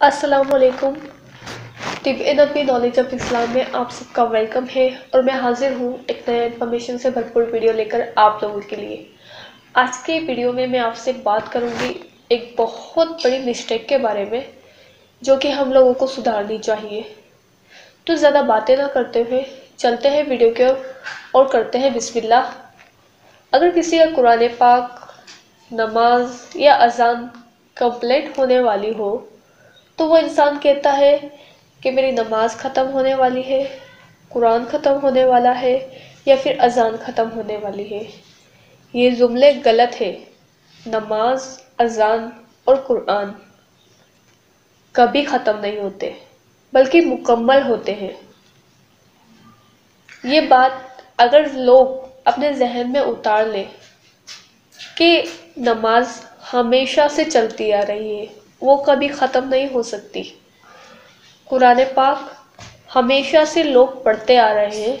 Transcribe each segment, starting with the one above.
असलकुम टिप इन अपनी knowledge of इस्लाम में आप सबका वेलकम है और मैं हाजिर हूँ एक नया इन्फॉर्मेशन से भरपूर वीडियो लेकर आप लोगों के लिए। आज के वीडियो में मैं आपसे बात करूँगी एक बहुत बड़ी मिस्टेक के बारे में, जो कि हम लोगों को सुधारनी चाहिए। तो ज़्यादा बातें ना करते हुए चलते हैं वीडियो के और करते हैं बिस्मिल्लाह। अगर किसी का कुरान पाक, नमाज़ या अजान कंप्लीट होने वाली हो तो वो इंसान कहता है कि मेरी नमाज़ ख़त्म होने वाली है, कुरान ख़त्म होने वाला है या फिर अजान ख़त्म होने वाली है। ये जुमले गलत है, नमाज़, अजान और कुरान कभी ख़त्म नहीं होते, बल्कि मुकम्मल होते हैं। ये बात अगर लोग अपने जहन में उतार लें कि नमाज़ हमेशा से चलती आ रही है वो कभी ख़त्म नहीं हो सकती। कुरान पाक हमेशा से लोग पढ़ते आ रहे हैं।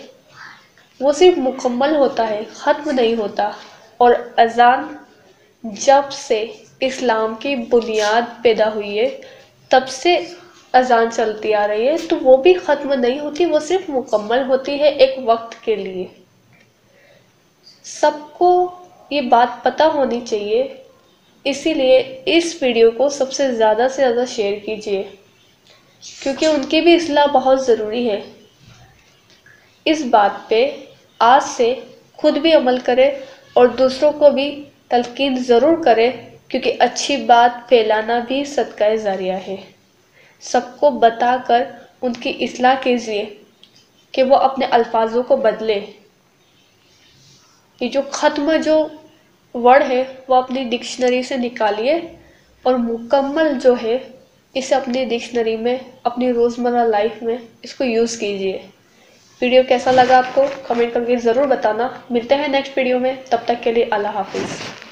वो सिर्फ़ मुकम्मल होता है, ख़त्म नहीं होता। और अज़ान जब से इस्लाम की बुनियाद पैदा हुई है, तब से अज़ान चलती आ रही है तो वो भी ख़त्म नहीं होती, वो सिर्फ़ मुकम्मल होती है एक वक्त के लिए। सबको ये बात पता होनी चाहिए इसीलिए इस वीडियो को सबसे ज़्यादा से ज़्यादा शेयर कीजिए, क्योंकि उनकी भी असलाह बहुत ज़रूरी है। इस बात पे आज से खुद भी अमल करें और दूसरों को भी तलकिन ज़रूर करें, क्योंकि अच्छी बात फैलाना भी सदका ज़रिया है। सबको बताकर उनकी असलाह कीजिए कि वो अपने अल्फाजों को बदले। ये जो ख़त्म जो वर्ड है, वो अपनी डिक्शनरी से निकालिए और मुकम्मल जो है, इसे अपनी डिक्शनरी में, अपनी रोज़मर्रा लाइफ में इसको यूज़ कीजिए। वीडियो कैसा लगा आपको? कमेंट करके ज़रूर बताना। मिलते हैं नेक्स्ट वीडियो में। तब तक के लिए अल्लाह हाफिज़।